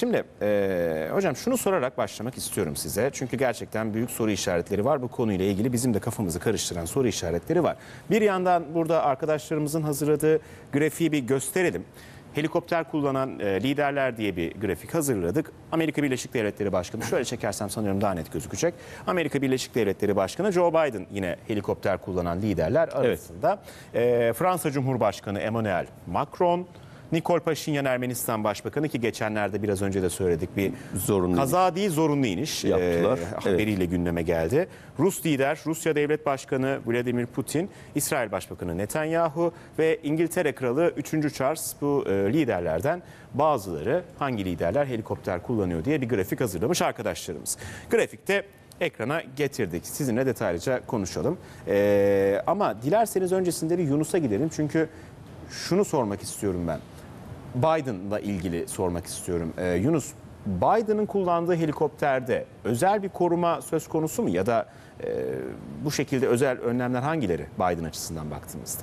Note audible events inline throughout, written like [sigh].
Şimdi e, hocam şunu sorarak başlamak istiyorum size. Çünkü gerçekten büyük soru işaretleri var. Bu konuyla ilgili bizim de kafamızı karıştıran soru işaretleri var. Bir yandan burada arkadaşlarımızın hazırladığı grafiği bir gösterelim. Helikopter kullanan e, liderler diye bir grafik hazırladık. Amerika Birleşik Devletleri Başkanı, şöyle çekersem sanıyorum daha net gözükecek. Amerika Birleşik Devletleri Başkanı Joe Biden yine helikopter kullanan liderler arasında. E, Fransa Cumhurbaşkanı Emmanuel Macron, Nikol Paşinyan Ermenistan Başbakanı ki geçenlerde biraz önce de söyledik bir Zorunlu kaza değil zorunlu iniş Yaptılar, e, evet. haberiyle gündeme geldi. Rus lider, Rusya Devlet Başkanı Vladimir Putin, İsrail Başbakanı Netanyahu ve İngiltere Kralı 3. Charles bu e, liderlerden bazıları hangi liderler helikopter kullanıyor diye bir grafik hazırlamış arkadaşlarımız. Grafikte ekrana getirdik. Sizinle detaylıca konuşalım. E, ama dilerseniz öncesinde bir Yunus'a gidelim çünkü şunu sormak istiyorum ben. Biden'la ilgili sormak istiyorum. Ee, Yunus, Biden'ın kullandığı helikopterde özel bir koruma söz konusu mu ya da e, bu şekilde özel önlemler hangileri Biden açısından baktığımızda?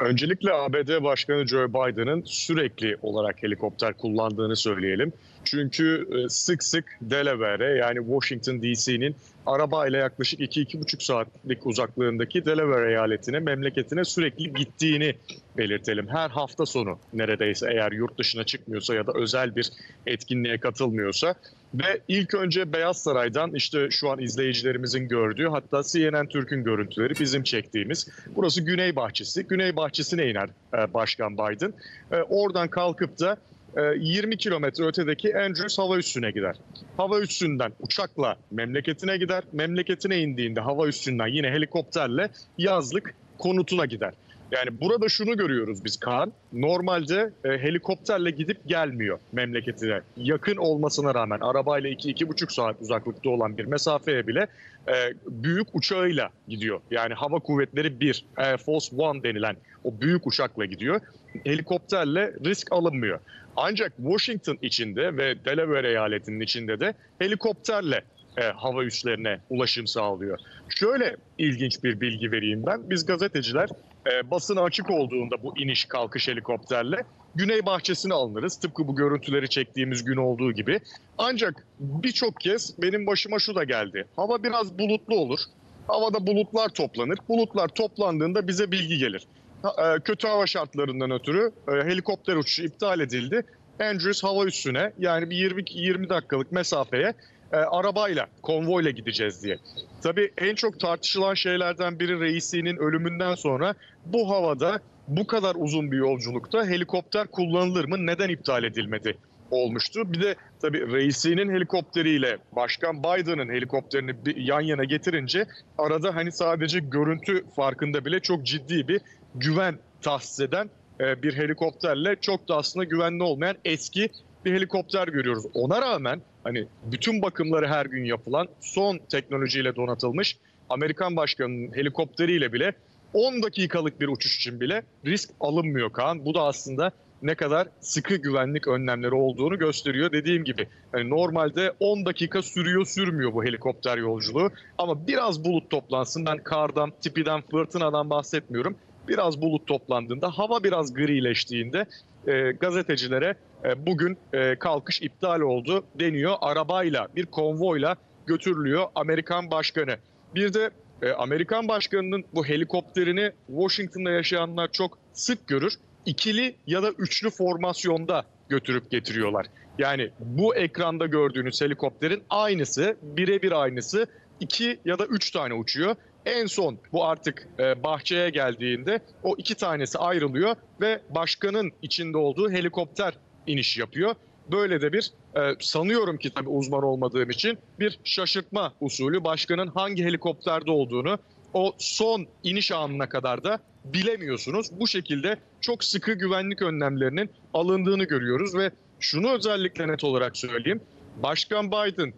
Öncelikle ABD Başkanı Joe Biden'ın sürekli olarak helikopter kullandığını söyleyelim. Çünkü e, sık sık Delaware'e yani Washington DC'nin arabayla yaklaşık 2-2,5 saatlik uzaklığındaki Delaware eyaletine, memleketine sürekli gittiğini belirtelim. Her hafta sonu neredeyse eğer yurt dışına çıkmıyorsa ya da özel bir etkinliğe katılmıyorsa ve ilk önce Beyaz Saray'dan işte şu an izleyicilerimizin gördüğü hatta CNN Türk'ün görüntüleri bizim çektiğimiz. Burası Güney Bahçesi. Güney Bahçesi'ne iner e, Başkan Biden. E, Oradan kalkıp da e, 20 kilometre ötedeki Andrews hava üssüne gider. Hava üssünden uçakla memleketine gider. Memleketine indiğinde hava üssünden yine helikopterle yazlık konutuna gider. Yani burada şunu görüyoruz biz Kaan. Normalde e, helikopterle gidip gelmiyor memleketine. Yakın olmasına rağmen arabayla 2-2,5 saat uzaklıkta olan bir mesafeye bile e, büyük uçağıyla gidiyor. Yani hava kuvvetleri 1, Air Force One denilen o büyük uçakla gidiyor. Helikopterle risk alınmıyor. Ancak Washington içinde ve Delaware eyaletinin içinde de helikopterle e, hava üslerine ulaşım sağlıyor. Şöyle ilginç bir bilgi vereyim ben. Biz gazeteciler e, basına açık olduğunda bu iniş kalkış helikopterle Güney Bahçesi'ne alınırız. Tıpkı bu görüntüleri çektiğimiz gün olduğu gibi. Ancak birçok kez benim başıma şu da geldi. Hava biraz bulutlu olur. Havada bulutlar toplanır. Bulutlar toplandığında bize bilgi gelir. E, Kötü hava şartlarından ötürü e, helikopter uçuşu iptal edildi. Andrews hava üssüne yani bir 20 20 dakikalık mesafeye e, arabayla, konvoyla gideceğiz diye. Tabii en çok tartışılan şeylerden biri reisinin ölümünden sonra bu havada bu kadar uzun bir yolculukta helikopter kullanılır mı? Neden iptal edilmedi? olmuştu. Bir de tabii reisinin helikopteriyle Başkan Biden'ın helikopterini yan yana getirince arada hani sadece görüntü farkında bile çok ciddi bir güven tahsis eden e, bir helikopterle çok da aslında güvenli olmayan eski bir helikopter görüyoruz. Ona rağmen hani bütün bakımları her gün yapılan son teknolojiyle donatılmış Amerikan başkanının helikopteriyle bile 10 dakikalık bir uçuş için bile risk alınmıyor Kaan. Bu da aslında ne kadar sıkı güvenlik önlemleri olduğunu gösteriyor. Dediğim gibi hani normalde 10 dakika sürüyor sürmüyor bu helikopter yolculuğu. Ama biraz bulut toplansın ben kardan, tipiden, fırtınadan bahsetmiyorum. Biraz bulut toplandığında, hava biraz grileştiğinde e, gazetecilere e, bugün e, kalkış iptal oldu deniyor. Arabayla, bir konvoyla götürülüyor Amerikan başkanı. Bir de e, Amerikan başkanının bu helikopterini Washington'da yaşayanlar çok sık görür. İkili ya da üçlü formasyonda götürüp getiriyorlar. Yani bu ekranda gördüğünüz helikopterin aynısı, birebir aynısı iki ya da üç tane uçuyor. En son bu artık e, bahçeye geldiğinde o iki tanesi ayrılıyor ve başkanın içinde olduğu helikopter iniş yapıyor. Böyle de bir e, sanıyorum ki tabii uzman olmadığım için bir şaşırtma usulü başkanın hangi helikopterde olduğunu o son iniş anına kadar da bilemiyorsunuz. Bu şekilde çok sıkı güvenlik önlemlerinin alındığını görüyoruz ve şunu özellikle net olarak söyleyeyim. Başkan Biden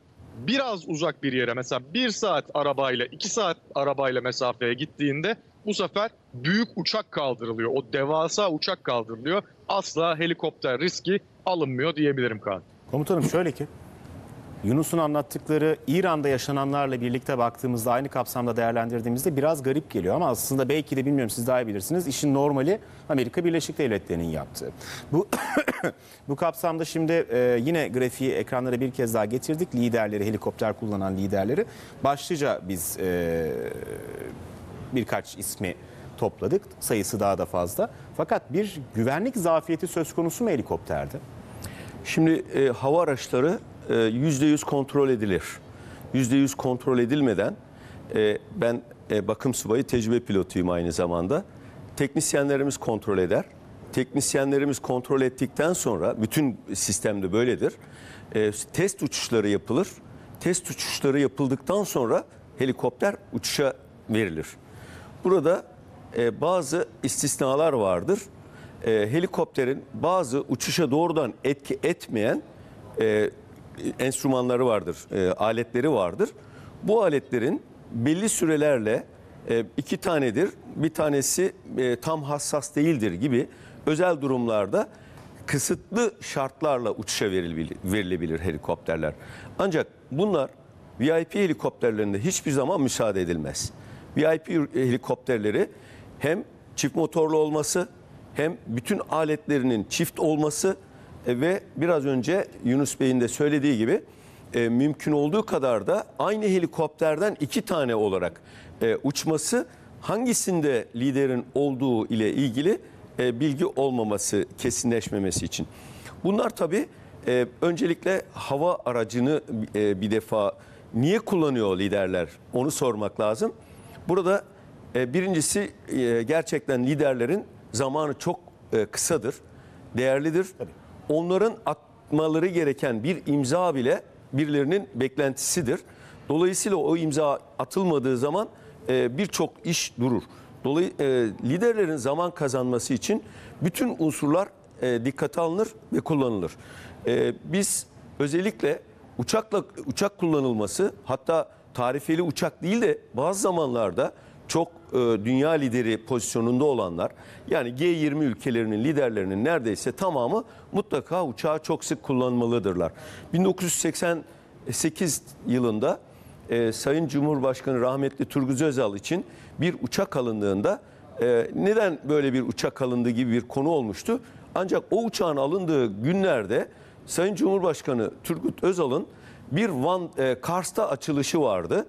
biraz uzak bir yere mesela bir saat arabayla iki saat arabayla mesafeye gittiğinde bu sefer büyük uçak kaldırılıyor. O devasa uçak kaldırılıyor. Asla helikopter riski alınmıyor diyebilirim Kaan. Komutanım şöyle ki Yunus'un anlattıkları İran'da yaşananlarla birlikte baktığımızda aynı kapsamda değerlendirdiğimizde biraz garip geliyor ama aslında belki de bilmiyorum siz daha iyi bilirsiniz. İşin normali Amerika Birleşik Devletleri'nin yaptığı. Bu [coughs] bu kapsamda şimdi e, yine grafiği ekranlara bir kez daha getirdik. Liderleri helikopter kullanan liderleri. Başlıca biz e, birkaç ismi topladık. Sayısı daha da fazla. Fakat bir güvenlik zafiyeti söz konusu mu helikopterde? Şimdi e, hava araçları %100 kontrol edilir. %100 kontrol edilmeden e, ben e, bakım subayı tecrübe pilotuyum aynı zamanda. Teknisyenlerimiz kontrol eder. Teknisyenlerimiz kontrol ettikten sonra bütün sistemde böyledir. E, test uçuşları yapılır. Test uçuşları yapıldıktan sonra helikopter uçuşa verilir. Burada e, bazı istisnalar vardır. E, helikopterin bazı uçuşa doğrudan etki etmeyen e, enstrümanları vardır, e, aletleri vardır. Bu aletlerin belli sürelerle e, iki tanedir, bir tanesi e, tam hassas değildir gibi özel durumlarda kısıtlı şartlarla uçuşa verilebilir, verilebilir helikopterler. Ancak bunlar VIP helikopterlerinde hiçbir zaman müsaade edilmez. VIP helikopterleri hem çift motorlu olması hem bütün aletlerinin çift olması e, ve biraz önce Yunus Bey'in de söylediği gibi e, mümkün olduğu kadar da aynı helikopterden iki tane olarak e, uçması hangisinde liderin olduğu ile ilgili e, bilgi olmaması, kesinleşmemesi için. Bunlar tabii e, öncelikle hava aracını e, bir defa niye kullanıyor liderler onu sormak lazım. Burada e, birincisi e, gerçekten liderlerin zamanı çok e, kısadır, değerlidir. Onların atmaları gereken bir imza bile birilerinin beklentisidir. Dolayısıyla o imza atılmadığı zaman e, birçok iş durur. Dolayı e, liderlerin zaman kazanması için bütün unsurlar e, dikkate alınır ve kullanılır. E, biz özellikle uçakla uçak kullanılması hatta tarifeli uçak değil de bazı zamanlarda çok e, dünya lideri pozisyonunda olanlar yani G20 ülkelerinin liderlerinin neredeyse tamamı mutlaka uçağı çok sık kullanmalıdırlar. 1988 yılında e, Sayın Cumhurbaşkanı rahmetli Turgut Özal için bir uçak alındığında e, neden böyle bir uçak alındığı gibi bir konu olmuştu. Ancak o uçağın alındığı günlerde Sayın Cumhurbaşkanı Turgut Özal'ın bir Van e, Kars'ta açılışı vardı.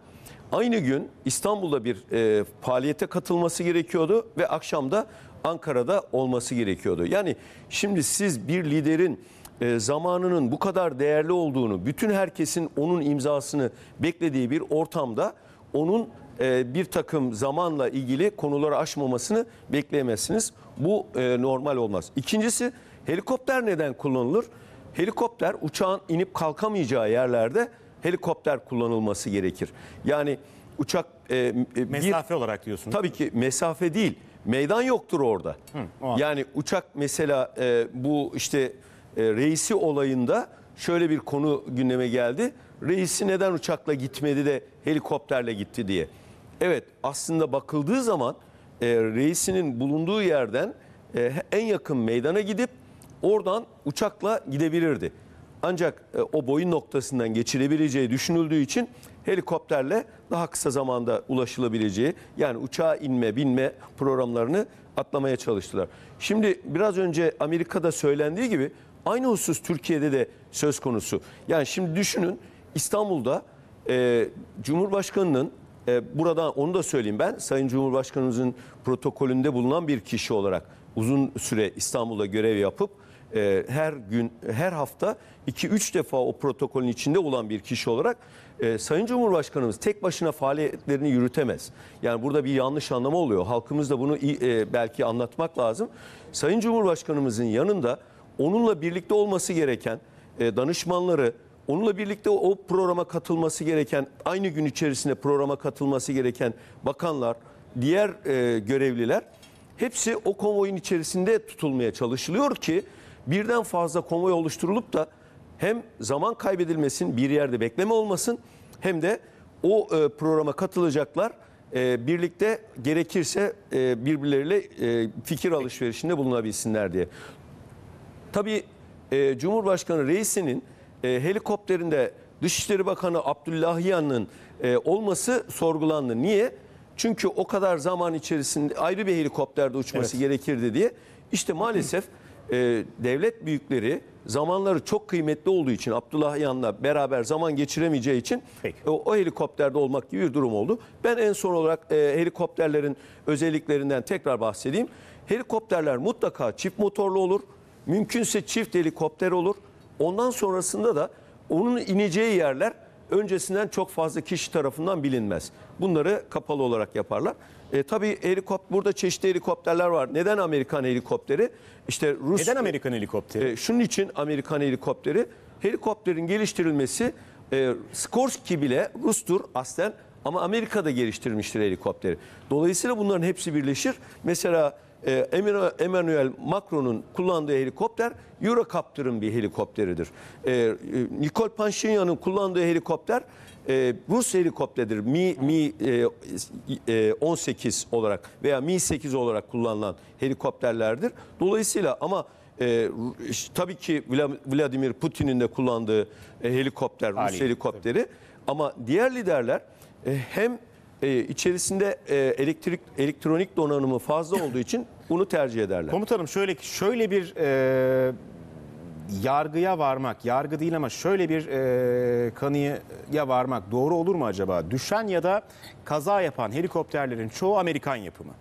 Aynı gün İstanbul'da bir e, faaliyete katılması gerekiyordu ve akşamda Ankara'da olması gerekiyordu. Yani şimdi siz bir liderin e, zamanının bu kadar değerli olduğunu, bütün herkesin onun imzasını beklediği bir ortamda onun e, bir takım zamanla ilgili konuları aşmamasını bekleyemezsiniz. Bu e, normal olmaz. İkincisi helikopter neden kullanılır? Helikopter uçağın inip kalkamayacağı yerlerde helikopter kullanılması gerekir. Yani uçak e, e, bir Mesafe olarak diyorsunuz. Tabii ki mesafe değil. Meydan yoktur orada. an- yani uçak mesela e, bu işte e, reisi olayında şöyle bir konu gündeme geldi. Reisi neden uçakla gitmedi de helikopterle gitti diye. Evet aslında bakıldığı zaman e, reisinin bulunduğu yerden e, en yakın meydana gidip oradan uçakla gidebilirdi. Ancak e, o boyun noktasından geçirebileceği düşünüldüğü için helikopterle daha kısa zamanda ulaşılabileceği yani uçağa inme binme programlarını atlamaya çalıştılar. Şimdi biraz önce Amerika'da söylendiği gibi aynı husus Türkiye'de de söz konusu. Yani şimdi düşünün İstanbul'da e, Cumhurbaşkanı'nın e, buradan onu da söyleyeyim ben Sayın Cumhurbaşkanımızın protokolünde bulunan bir kişi olarak uzun süre İstanbul'da görev yapıp e, her gün her hafta 2-3 defa o protokolün içinde olan bir kişi olarak e, Sayın Cumhurbaşkanımız tek başına faaliyetlerini yürütemez. Yani burada bir yanlış anlama oluyor. Halkımız da bunu e, belki anlatmak lazım. Sayın Cumhurbaşkanımızın yanında onunla birlikte olması gereken e, danışmanları, onunla birlikte o programa katılması gereken, aynı gün içerisinde programa katılması gereken bakanlar, diğer e, görevliler hepsi o konvoyun içerisinde tutulmaya çalışılıyor ki birden fazla konvoy oluşturulup da hem zaman kaybedilmesin, bir yerde bekleme olmasın hem de o e, programa katılacaklar e, birlikte gerekirse e, birbirleriyle e, fikir alışverişinde bulunabilsinler diye. Tabii e, Cumhurbaşkanı reisinin e, helikopterinde Dışişleri Bakanı Abdullahiyan'ın e, olması sorgulandı. Niye? Çünkü o kadar zaman içerisinde ayrı bir helikopterde uçması Evet. gerekirdi diye. İşte maalesef e, devlet büyükleri zamanları çok kıymetli olduğu için Abdullahiyan'la beraber zaman geçiremeyeceği için Peki. o, o helikopterde olmak gibi bir durum oldu. Ben en son olarak e, helikopterlerin özelliklerinden tekrar bahsedeyim. Helikopterler mutlaka çift motorlu olur. Mümkünse çift helikopter olur. Ondan sonrasında da onun ineceği yerler öncesinden çok fazla kişi tarafından bilinmez. Bunları kapalı olarak yaparlar. E, tabii helikopter, burada çeşitli helikopterler var. Neden Amerikan helikopteri? İşte Rus Neden Amerikan helikopteri? e, şunun için Amerikan helikopteri, helikopterin geliştirilmesi e, Skorsky bile Rus'tur aslen ama Amerika'da geliştirmiştir helikopteri. Dolayısıyla bunların hepsi birleşir. Mesela e, Emmanuel- Macron'un kullandığı helikopter Eurocopter'ın bir helikopteridir. E, e, Nikol Pashinya'nın kullandığı helikopter e, Rus helikopteridir. Mi, Mi e, e, 18 olarak veya Mi 8 olarak kullanılan helikopterlerdir. Dolayısıyla ama e, tabii ki Vla- Vladimir Putin'in de kullandığı e, helikopter, Rus Haliyle, helikopteri. Ama diğer liderler e, hem e, içerisinde e, elektrik elektronik donanımı fazla olduğu için bunu tercih ederler. Komutanım şöyle şöyle bir e, yargıya varmak, yargı değil ama şöyle bir e, kanıya varmak doğru olur mu acaba? Düşen ya da kaza yapan helikopterlerin çoğu Amerikan yapımı.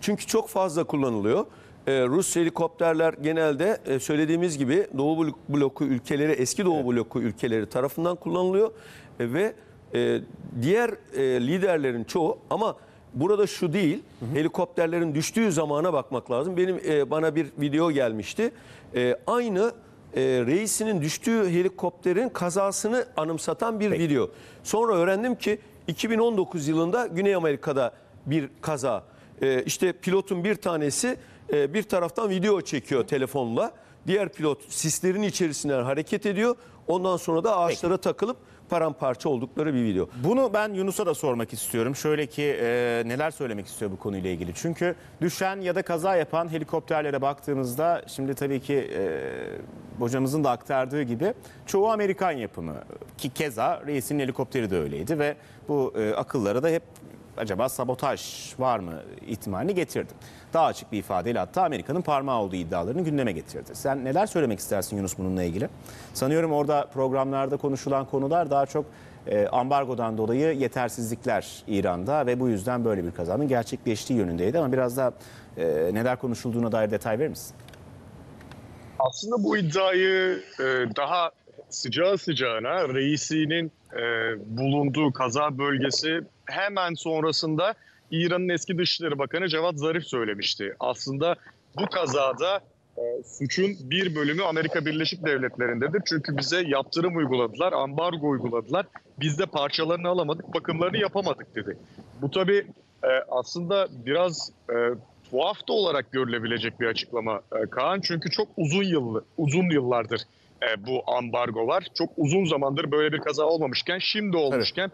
Çünkü çok fazla kullanılıyor. Ee, Rus helikopterler genelde e, söylediğimiz gibi Doğu blok- bloku ülkeleri, eski Doğu bloku ülkeleri tarafından kullanılıyor. E, ve e, diğer e, liderlerin çoğu ama burada şu değil, helikopterlerin düştüğü zamana bakmak lazım. Benim e, bana bir video gelmişti. E, aynı e, reisinin düştüğü helikopterin kazasını anımsatan bir video. Sonra öğrendim ki 2019 yılında Güney Amerika'da bir kaza. E, işte pilotun bir tanesi e, bir taraftan video çekiyor telefonla. Diğer pilot sislerin içerisinden hareket ediyor. Ondan sonra da ağaçlara takılıp paramparça oldukları bir video. Bunu ben Yunus'a da sormak istiyorum. Şöyle ki e, neler söylemek istiyor bu konuyla ilgili. Çünkü düşen ya da kaza yapan helikopterlere baktığımızda şimdi tabii ki e, hocamızın da aktardığı gibi çoğu Amerikan yapımı. Ki keza reisin helikopteri de öyleydi ve bu e, akıllara da hep acaba sabotaj var mı ihtimalini getirdi. Daha açık bir ifadeyle hatta Amerika'nın parmağı olduğu iddialarını gündeme getirdi. Sen neler söylemek istersin Yunus bununla ilgili? Sanıyorum orada programlarda konuşulan konular daha çok e, ambargodan dolayı yetersizlikler İran'da ve bu yüzden böyle bir kazanın gerçekleştiği yönündeydi ama biraz da e, neler konuşulduğuna dair detay verir misin? Aslında bu iddiayı e, daha sıcağı sıcağına reisinin e, bulunduğu kaza bölgesi hemen sonrasında İran'ın eski Dışişleri Bakanı Cevat Zarif söylemişti. Aslında bu kazada e, suçun bir bölümü Amerika Birleşik Devletleri'ndedir. Çünkü bize yaptırım uyguladılar, ambargo uyguladılar. Biz de parçalarını alamadık, bakımlarını yapamadık dedi. Bu tabii e, aslında biraz e, tuhaf da olarak görülebilecek bir açıklama e, Kaan. Çünkü çok uzun yıllı, uzun yıllardır e, bu ambargo var. Çok uzun zamandır böyle bir kaza olmamışken, şimdi olmuşken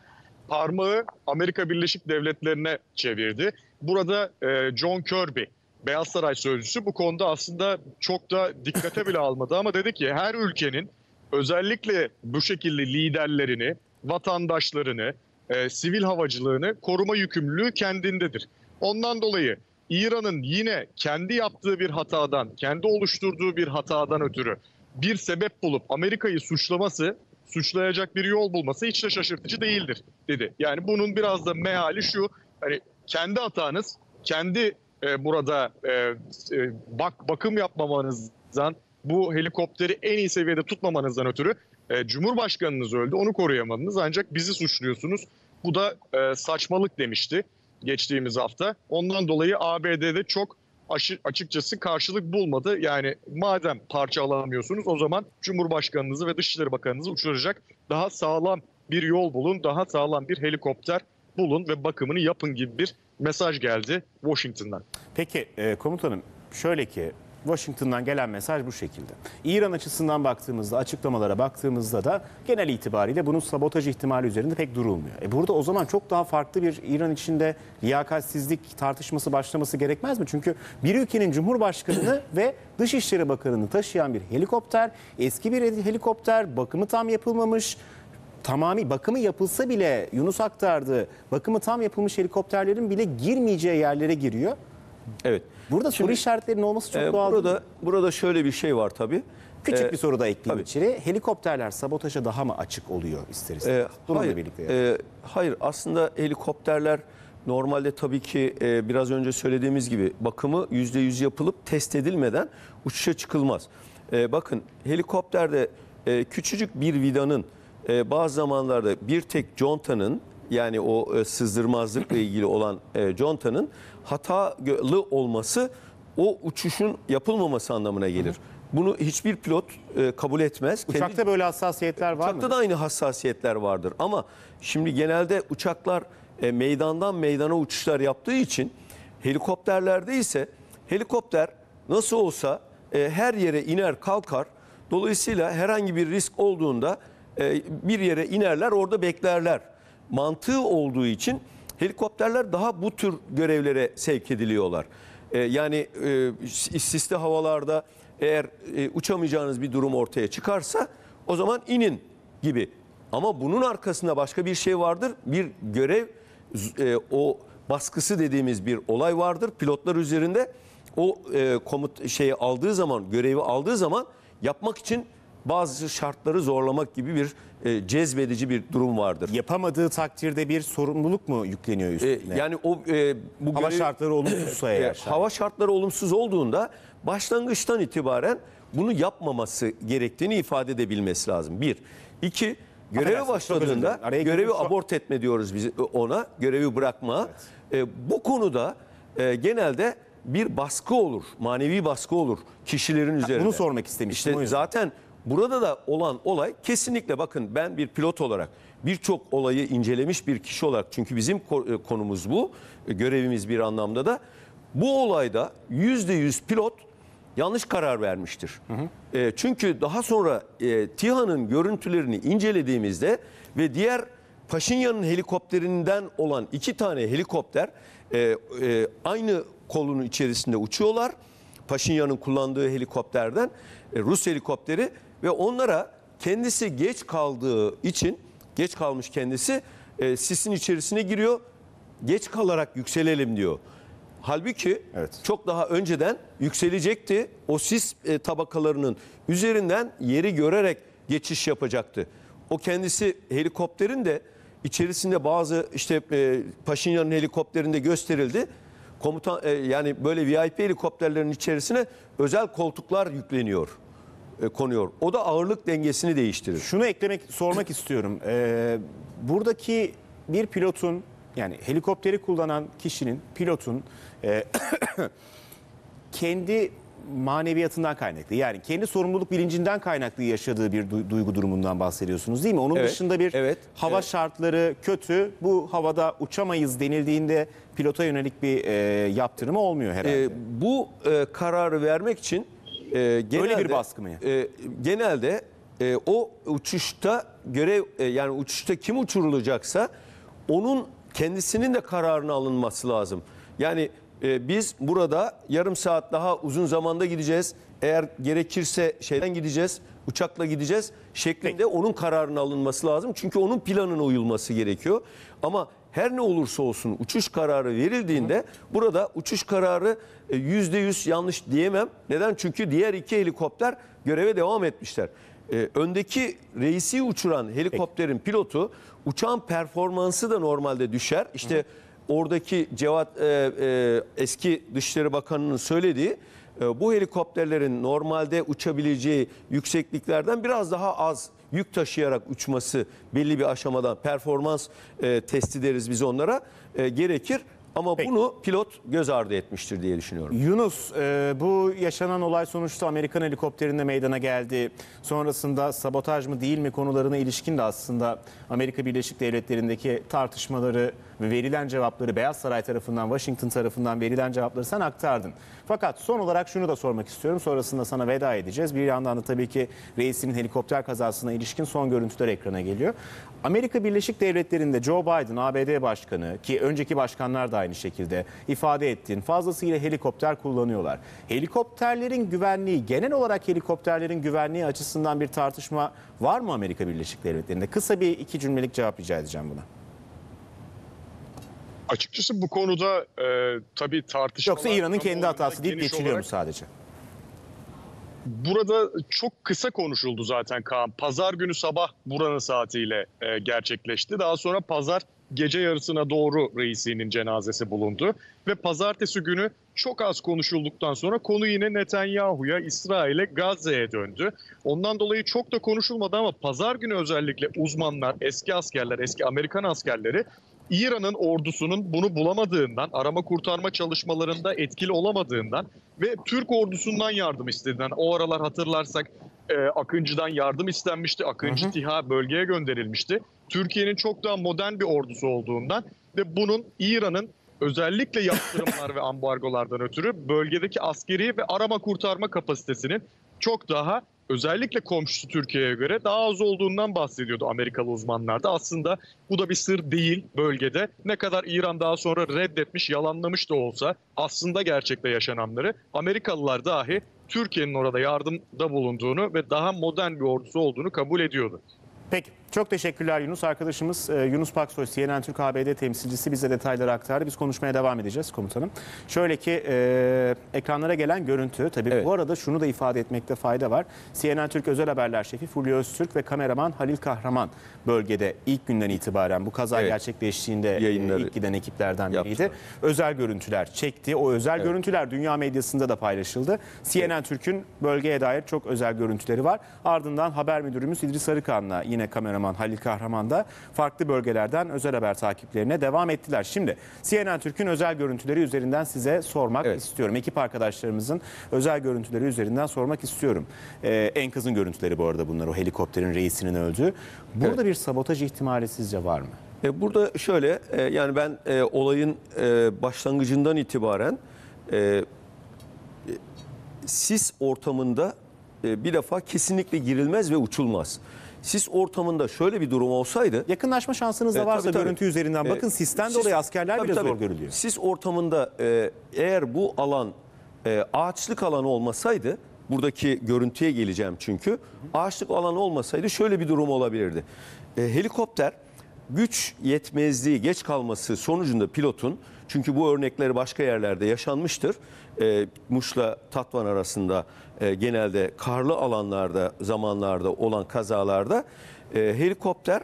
parmağı Amerika Birleşik Devletleri'ne çevirdi. Burada e, John Kirby, Beyaz Saray sözcüsü bu konuda aslında çok da dikkate bile almadı ama dedi ki her ülkenin özellikle bu şekilde liderlerini, vatandaşlarını, e, sivil havacılığını koruma yükümlülüğü kendindedir. Ondan dolayı İran'ın yine kendi yaptığı bir hatadan, kendi oluşturduğu bir hatadan ötürü bir sebep bulup Amerika'yı suçlaması, suçlayacak bir yol bulması hiç de şaşırtıcı değildir dedi. Yani bunun biraz da meali şu, hani kendi hatanız, kendi e, burada e, e, bak bakım yapmamanızdan, bu helikopteri en iyi seviyede tutmamanızdan ötürü e, Cumhurbaşkanınız öldü, onu koruyamadınız ancak bizi suçluyorsunuz. Bu da e, saçmalık demişti geçtiğimiz hafta. Ondan dolayı ABD'de çok aşı, açıkçası karşılık bulmadı. Yani madem parça alamıyorsunuz o zaman Cumhurbaşkanınızı ve Dışişleri Bakanınızı uçuracak daha sağlam bir yol bulun, daha sağlam bir helikopter bulun ve bakımını yapın gibi bir mesaj geldi Washington'dan. Peki e, komutanım şöyle ki Washington'dan gelen mesaj bu şekilde. İran açısından baktığımızda, açıklamalara baktığımızda da genel itibariyle bunun sabotaj ihtimali üzerinde pek durulmuyor. E burada o zaman çok daha farklı bir İran içinde liyakatsizlik tartışması başlaması gerekmez mi? Çünkü bir ülkenin cumhurbaşkanını [clears throat] ve Dışişleri Bakanı'nı taşıyan bir helikopter, eski bir helikopter, bakımı tam yapılmamış, tamamı bakımı yapılsa bile Yunus aktardı. Bakımı tam yapılmış helikopterlerin bile girmeyeceği yerlere giriyor. Evet. Burada soru işaretlerinin olması çok Ee, doğal. burada burada şöyle bir şey var tabii. Küçük Ee, bir soru da ekleyeyim tabii. içeri. Helikopterler sabotaja daha mı açık oluyor ister istemez? Ee, hayır, birlikte. e, hayır aslında helikopterler normalde tabii ki e, biraz önce söylediğimiz gibi bakımı %100 yapılıp test edilmeden uçuşa çıkılmaz. E, bakın helikopterde e, küçücük bir vidanın e, bazı zamanlarda bir tek contanın yani o e, sızdırmazlıkla ilgili olan e, contanın hatalı olması o uçuşun yapılmaması anlamına gelir. Bunu hiçbir pilot e, kabul etmez. Kendi- Uçakta böyle hassasiyetler var Uçakta mı? da aynı hassasiyetler vardır ama şimdi genelde uçaklar e, meydandan meydana uçuşlar yaptığı için helikopterlerde ise helikopter nasıl olsa e, her yere iner kalkar. Dolayısıyla herhangi bir risk olduğunda e, bir yere inerler orada beklerler. Mantığı olduğu için helikopterler daha bu tür görevlere sevk ediliyorlar. E, yani e, sisli havalarda eğer e, uçamayacağınız bir durum ortaya çıkarsa o zaman inin gibi. Ama bunun arkasında başka bir şey vardır. Bir görev e, o baskısı dediğimiz bir olay vardır pilotlar üzerinde. O e, komut şeyi aldığı zaman, görevi aldığı zaman yapmak için bazı şartları zorlamak gibi bir e, cezbedici bir durum vardır. Yapamadığı takdirde bir sorumluluk mu yükleniyor E, üstüne? yani o e, bu Hava görev- şartları olumsuzsa e, eğer. şayet. hava şartları olumsuz olduğunda başlangıçtan itibaren bunu yapmaması gerektiğini ifade edebilmesi lazım. Bir. İki, göreve başladığında görevi abort etme diyoruz biz ona, görevi bırakma. E, bu konuda e, genelde bir baskı olur, manevi baskı olur kişilerin üzerinde. Bunu sormak istemiştim. İşte zaten burada da olan olay kesinlikle bakın ben bir pilot olarak birçok olayı incelemiş bir kişi olarak çünkü bizim e, konumuz bu e, görevimiz bir anlamda da bu olayda yüzde yüz pilot yanlış karar vermiştir. E, çünkü daha sonra e, TİHA'nın görüntülerini incelediğimizde ve diğer Paşinyan'ın helikopterinden olan iki tane helikopter e, e, aynı kolun içerisinde uçuyorlar. Paşinyan'ın kullandığı helikopterden e, Rus helikopteri ve onlara kendisi geç kaldığı için geç kalmış kendisi e, sisin içerisine giriyor. Geç kalarak yükselelim diyor. Halbuki Evet. çok daha önceden yükselecekti. O sis e, tabakalarının üzerinden yeri görerek geçiş yapacaktı. O kendisi helikopterin de içerisinde bazı işte e, Paşinyan'ın helikopterinde gösterildi. Komutan e, yani böyle VIP helikopterlerin içerisine özel koltuklar yükleniyor, konuyor. O da ağırlık dengesini değiştirir. Şunu eklemek, sormak istiyorum. Ee, buradaki bir pilotun yani helikopteri kullanan kişinin, pilotun e, [coughs] kendi maneviyatından kaynaklı yani kendi sorumluluk bilincinden kaynaklı yaşadığı bir du- duygu durumundan bahsediyorsunuz değil mi? Onun Evet, dışında bir evet, hava evet. şartları kötü bu havada uçamayız denildiğinde pilota yönelik bir e, yaptırımı olmuyor herhalde. E, bu e, kararı vermek için e, genelde, bir baskı mı? e, genelde e, o uçuşta görev e, yani uçuşta kim uçurulacaksa onun kendisinin de kararını alınması lazım. Yani e, biz burada yarım saat daha uzun zamanda gideceğiz. Eğer gerekirse şeyden gideceğiz, uçakla gideceğiz şeklinde onun kararını alınması lazım. Çünkü onun planına uyulması gerekiyor. Ama her ne olursa olsun uçuş kararı verildiğinde burada uçuş kararı e, yüzde yüz yanlış diyemem. Neden? Çünkü diğer iki helikopter göreve devam etmişler. E, öndeki reisi uçuran helikopterin pilotu uçağın performansı da normalde düşer. İşte oradaki Cevat e, e, eski Dışişleri Bakanı'nın söylediği e, bu helikopterlerin normalde uçabileceği yüksekliklerden biraz daha az yük taşıyarak uçması belli bir aşamadan performans e, testi deriz biz onlara e, gerekir. Ama Peki. bunu pilot göz ardı etmiştir diye düşünüyorum. Yunus, e, bu yaşanan olay sonuçta Amerikan helikopterinde meydana geldi. Sonrasında sabotaj mı değil mi konularına ilişkin de aslında Amerika Birleşik Devletleri'ndeki tartışmaları ve verilen cevapları Beyaz Saray tarafından, Washington tarafından verilen cevapları sen aktardın. Fakat son olarak şunu da sormak istiyorum. Sonrasında sana veda edeceğiz. Bir yandan da tabii ki reisinin helikopter kazasına ilişkin son görüntüler ekrana geliyor. Amerika Birleşik Devletleri'nde Joe Biden, ABD Başkanı ki önceki başkanlar da aynı şekilde ifade ettin. Fazlasıyla helikopter kullanıyorlar. Helikopterlerin güvenliği, genel olarak helikopterlerin güvenliği açısından bir tartışma var mı Amerika Birleşik Devletleri'nde? Kısa bir iki cümlelik cevap rica edeceğim buna. Açıkçası bu konuda e, tabii tartışmalar... Yoksa İran'ın kendi hatası deyip geçiliyor mu olarak- sadece? Burada çok kısa konuşuldu zaten Kaan. Pazar günü sabah buranın saatiyle e, gerçekleşti. Daha sonra pazar gece yarısına doğru reisinin cenazesi bulundu. Ve pazartesi günü çok az konuşulduktan sonra konu yine Netanyahu'ya, İsrail'e, Gazze'ye döndü. Ondan dolayı çok da konuşulmadı ama pazar günü özellikle uzmanlar, eski askerler, eski Amerikan askerleri İran'ın ordusunun bunu bulamadığından, arama kurtarma çalışmalarında etkili olamadığından ve Türk ordusundan yardım istediğinden. O aralar hatırlarsak e, Akıncı'dan yardım istenmişti. Akıncı TİHA bölgeye gönderilmişti. Türkiye'nin çok daha modern bir ordusu olduğundan ve bunun İran'ın özellikle yaptırımlar ve ambargolardan ötürü bölgedeki askeri ve arama kurtarma kapasitesinin çok daha özellikle komşusu Türkiye'ye göre daha az olduğundan bahsediyordu Amerikalı uzmanlar da. Aslında bu da bir sır değil bölgede. Ne kadar İran daha sonra reddetmiş, yalanlamış da olsa aslında gerçekte yaşananları Amerikalılar dahi Türkiye'nin orada yardımda bulunduğunu ve daha modern bir ordusu olduğunu kabul ediyordu. Peki. Çok teşekkürler Yunus. Arkadaşımız e, Yunus Paksoy, CNN Türk ABD temsilcisi bize detayları aktardı. Biz konuşmaya devam edeceğiz komutanım. Şöyle ki e, ekranlara gelen görüntü tabii Evet. bu arada şunu da ifade etmekte fayda var. CNN Türk Özel Haberler Şefi Fulya Öztürk ve kameraman Halil Kahraman bölgede ilk günden itibaren bu kaza Evet. gerçekleştiğinde e, Yayınları ilk giden ekiplerden biriydi. yaptılar. Özel görüntüler çekti. O özel görüntüler dünya medyasında da paylaşıldı. CNN Türk'ün bölgeye dair çok özel görüntüleri var. Ardından haber müdürümüz İdris Arıkan'la yine kameraman Halil Kahraman da farklı bölgelerden özel haber takiplerine devam ettiler. Şimdi CNN Türk'ün özel görüntüleri üzerinden size sormak Evet. istiyorum. Ekip arkadaşlarımızın özel görüntüleri üzerinden sormak istiyorum. Ee, enkazın görüntüleri bu arada bunlar o helikopterin reisinin öldüğü. Burada Evet. bir sabotaj ihtimali sizce var mı? E, Burada şöyle e, yani ben e, olayın başlangıcından itibaren sis ortamında bir defa kesinlikle girilmez ve uçulmaz. Sis ortamında şöyle bir durum olsaydı Yakınlaşma şansınız da Evet, varsa tabii, tabii. görüntü üzerinden bakın E, sisten sis- dolayı askerler tabii, bile tabii. zor görülüyor. Sis ortamında e, eğer bu alan e, ağaçlık alan olmasaydı buradaki görüntüye geleceğim çünkü ağaçlık alan olmasaydı şöyle bir durum olabilirdi. E, helikopter güç yetmezliği geç kalması sonucunda pilotun çünkü bu örnekleri başka yerlerde yaşanmıştır. E, Muş'la Tatvan arasında e, genelde karlı alanlarda zamanlarda olan kazalarda e, helikopter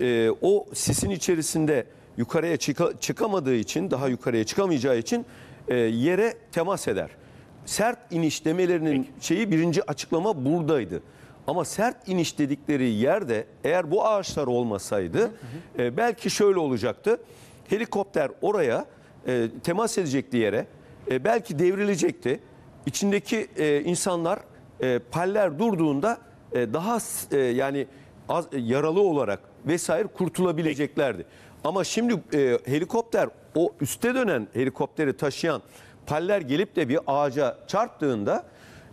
e, o sisin içerisinde yukarıya çıka- çıkamadığı için daha yukarıya çıkamayacağı için e, yere temas eder. Sert iniş demelerinin şeyi birinci açıklama buradaydı. Ama sert iniş dedikleri yerde eğer bu ağaçlar olmasaydı e, belki şöyle olacaktı. Helikopter oraya e, temas edecekti yere. E, belki devrilecekti. İçindeki e, insanlar e, paller durduğunda e, daha e, yani az, e, yaralı olarak vesaire kurtulabileceklerdi. Ama şimdi e, helikopter o üste dönen helikopteri taşıyan paller gelip de bir ağaca çarptığında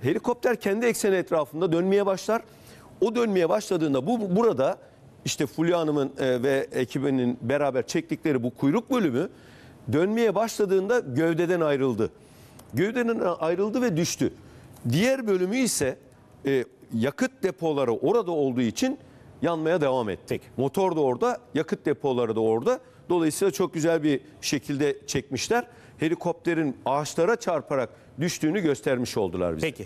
helikopter kendi ekseni etrafında dönmeye başlar. O dönmeye başladığında bu burada işte Fulya Hanım'ın e, ve ekibinin beraber çektikleri bu kuyruk bölümü dönmeye başladığında gövdeden ayrıldı. Gövdeden ayrıldı ve düştü. Diğer bölümü ise e, yakıt depoları orada olduğu için yanmaya devam etti. Peki. Motor da orada, yakıt depoları da orada. Dolayısıyla çok güzel bir şekilde çekmişler. Helikopterin ağaçlara çarparak düştüğünü göstermiş oldular bize. Peki.